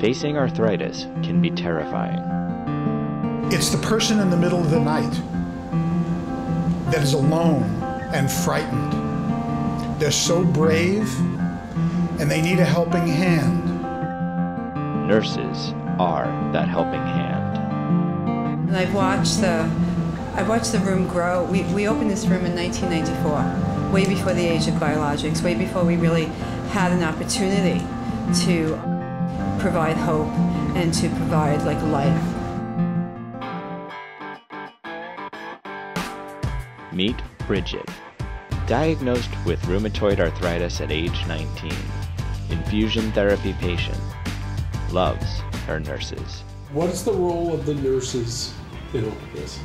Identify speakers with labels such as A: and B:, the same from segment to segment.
A: Facing arthritis can be terrifying.
B: It's the person in the middle of the night that is alone and frightened. They're so brave and they need a helping hand.
A: Nurses are that helping hand.
C: And I've watched the I've watched the room grow. We, we opened this room in 1994, way before the age of biologics, way before we really had an opportunity to provide hope and to provide like life.
A: Meet Bridget. Diagnosed with rheumatoid arthritis at age 19. Infusion therapy patient. Loves her nurses.
D: What is the role of the nurses in all of this?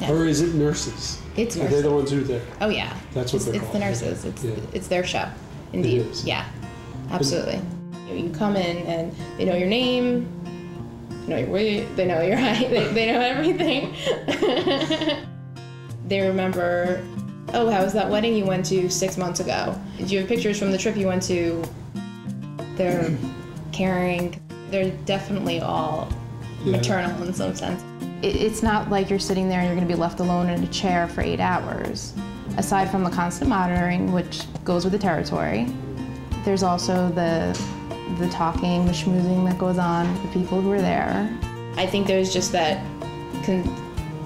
E: Yeah.
D: Or is it nurses?
E: It's
D: Are they
E: nurses.
D: the ones who are there?
E: Oh yeah.
D: That's what
E: it's,
D: they're
E: it's the nurses. It's
D: Yeah.
E: it's their show. Indeed.
D: is.
E: Yeah. Absolutely. You, you come in and they know your name, they know your weight, they know your height, they, they know everything. they remember, oh, how was that wedding you went to six months ago? Do you have pictures from the trip you went to? They're caring. They're definitely all
D: Yeah.
E: maternal in some sense. It, it's not like you're sitting there and you're going to be left alone in a chair for eight hours. Aside from the constant monitoring, which goes with the territory, there's also the the talking, the schmoozing that goes on the people who are there. I think there's just that con-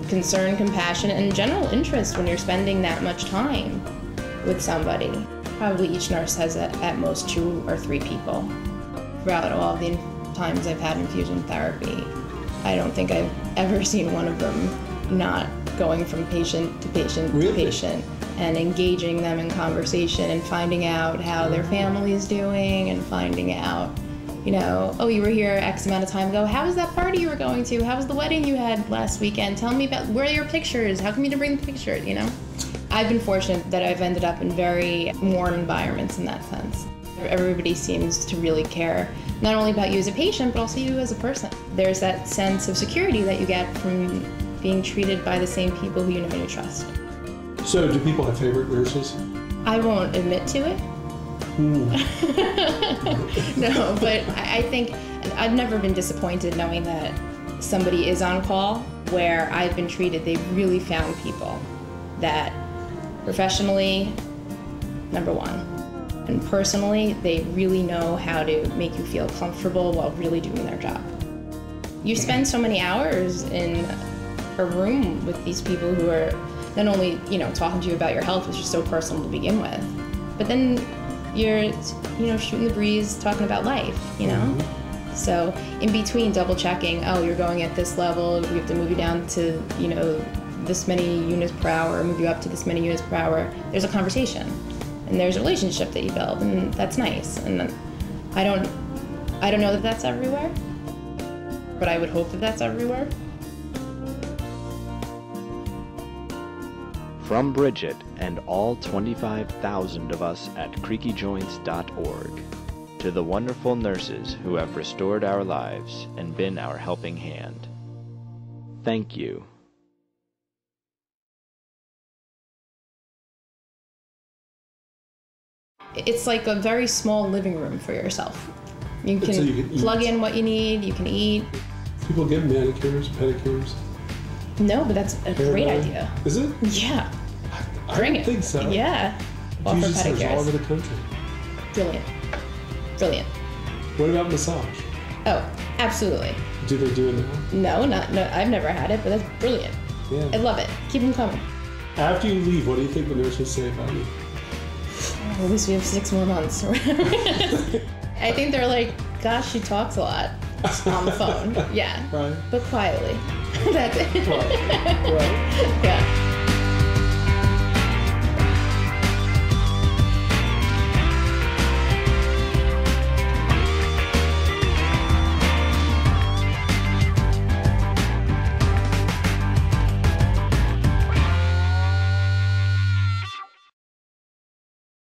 E: concern, compassion, and general interest when you're spending that much time with somebody. Probably each nurse has at, at most two or three people. Throughout all the times I've had infusion therapy, I don't think I've ever seen one of them not going from patient to patient to patient and engaging them in conversation and finding out how their family is doing and finding out, you know, oh, you were here X amount of time ago. How was that party you were going to? How was the wedding you had last weekend? Tell me about where are your pictures? How come you didn't bring the pictures? You know, I've been fortunate that I've ended up in very warm environments in that sense. Everybody seems to really care not only about you as a patient, but also you as a person. There's that sense of security that you get from being treated by the same people who you know and you trust.
D: So, do people have favorite nurses?
E: I won't admit to it. Hmm. no, but I I think I've never been disappointed knowing that somebody is on call where I've been treated. They've really found people that professionally, number one, and personally, they really know how to make you feel comfortable while really doing their job. You spend so many hours in a room with these people who are not only you know talking to you about your health, which is so personal to begin with, but then you're you know shooting the breeze, talking about life, you know. Mm-hmm. So in between, double checking. Oh, you're going at this level. We have to move you down to you know this many units per hour, move you up to this many units per hour. There's a conversation, and there's a relationship that you build, and that's nice. And I don't, I don't know that that's everywhere, but I would hope that that's everywhere.
A: From Bridget and all 25,000 of us at creakyjoints.org to the wonderful nurses who have restored our lives and been our helping hand. Thank you.
E: It's like a very small living room for yourself. You can,
D: so you can eat.
E: plug in what you need. You can eat.
D: People get manicures, pedicures.
E: No, but that's a great
D: dye.
E: idea.
D: Is it?
E: Yeah,
D: I
E: bring it.
D: think so.
E: Yeah, offer
D: centers all over the country.
E: Brilliant, brilliant.
D: What about massage?
E: Oh, absolutely.
D: Do they do it now?
E: No, not no. I've never had it, but that's brilliant.
D: Yeah.
E: I love it. Keep them coming.
D: After you leave, what do you think the nurses say about you?
E: Oh, at least we have six more months. or whatever. I think they're like, gosh, she talks a lot on the phone. Yeah,
D: Right.
E: but quietly. That's it.
D: Right.
E: yeah.